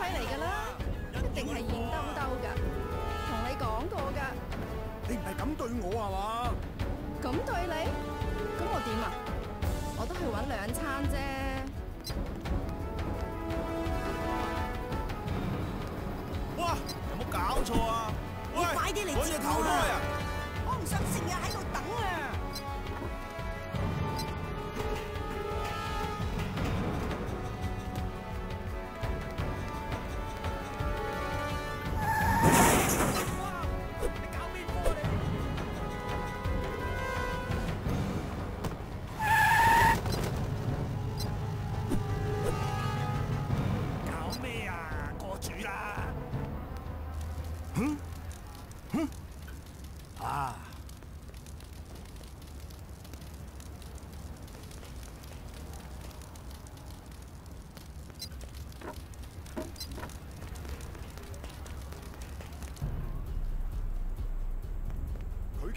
盔嚟噶啦，一定系现兜兜噶，同你讲过噶。你唔係咁对我係嘛？咁对你？咁我点啊？我都去揾兩餐啫。哇！有冇搞错啊？你快啲嚟接我啊！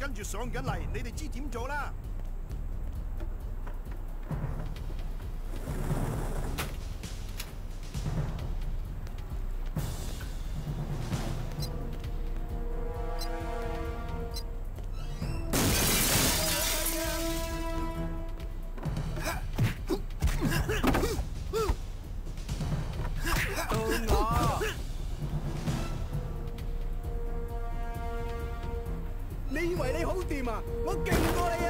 跟住上緊嚟，你哋知點做啦？我劲过你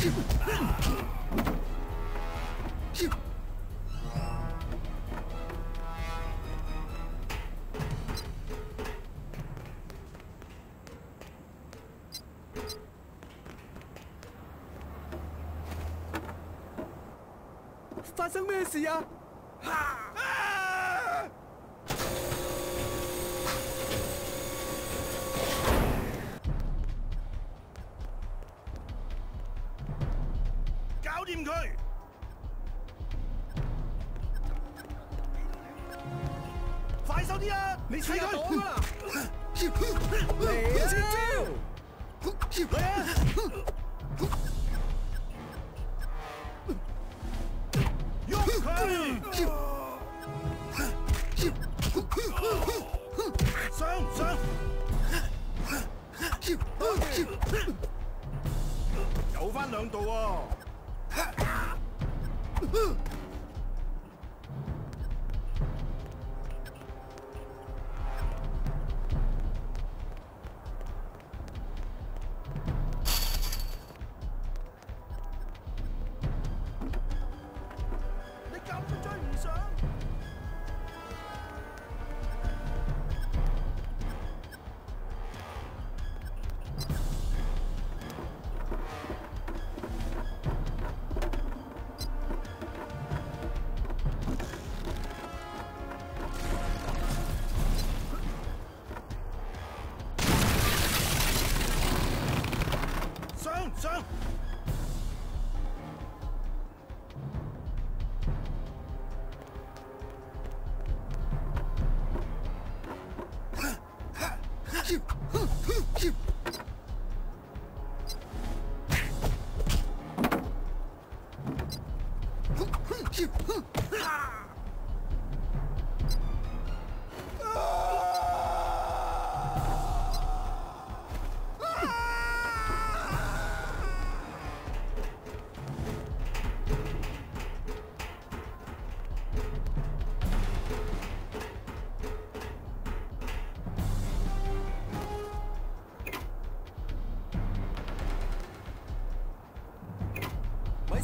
发！生咩事啊？啊！有翻兩度喎！上上！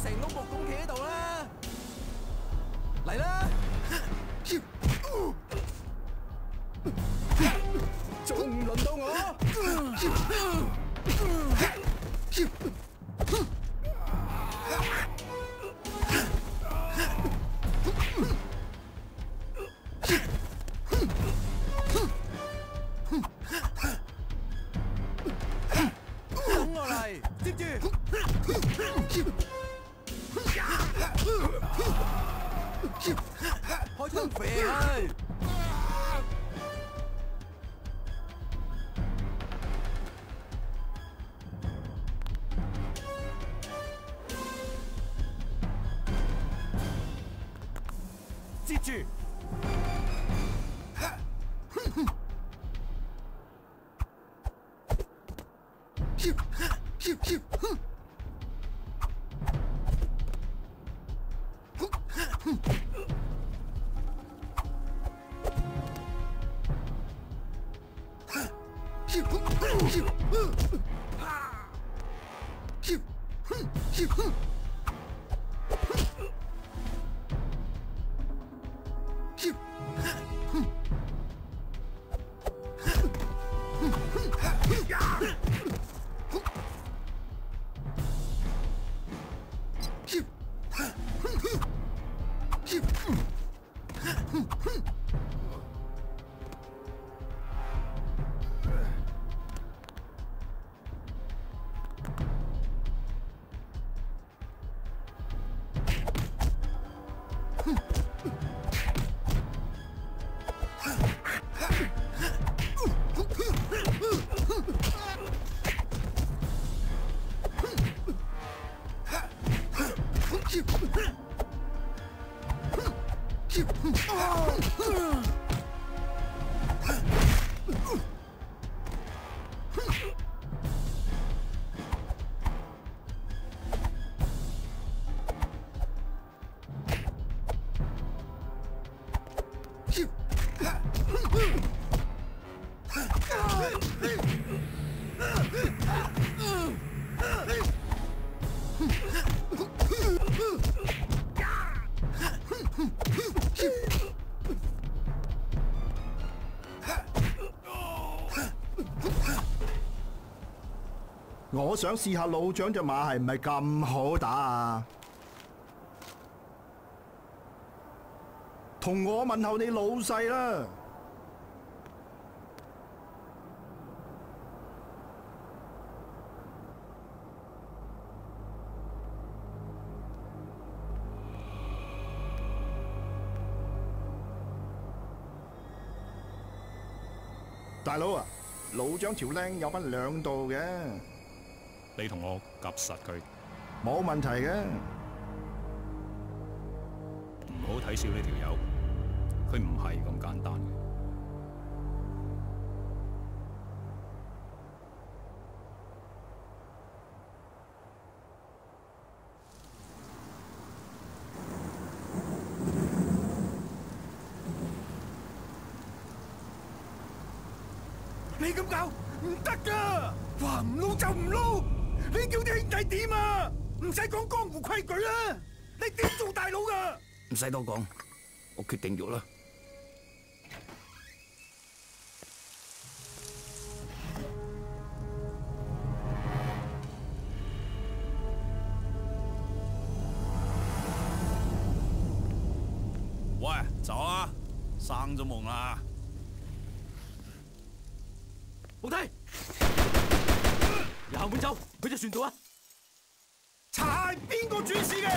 成碌木工企喺度啦！嚟啦！仲唔輪到我？接住！我想試下老長只馬係唔係咁好打啊？同我問候你老细啦。大佬啊，老長條靚有分兩度嘅。你同我夾實佢，冇問題嘅。唔好睇小呢條友，佢唔係咁簡單嘅。你咁搞唔得噶，話唔撈就唔撈，你叫啲兄弟点啊？唔使讲江湖规矩啦，你点做大佬噶？唔使多讲，我决定咗啦。由後門走，去隻船度啊！查係邊個主事嘅？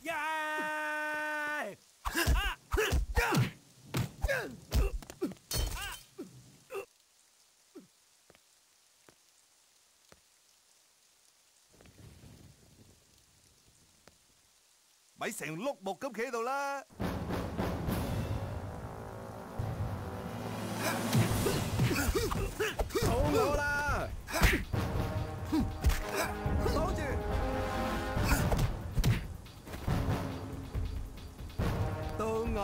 耶！啊咪成碌木咁企喺度啦！到我啦！攞住！到我！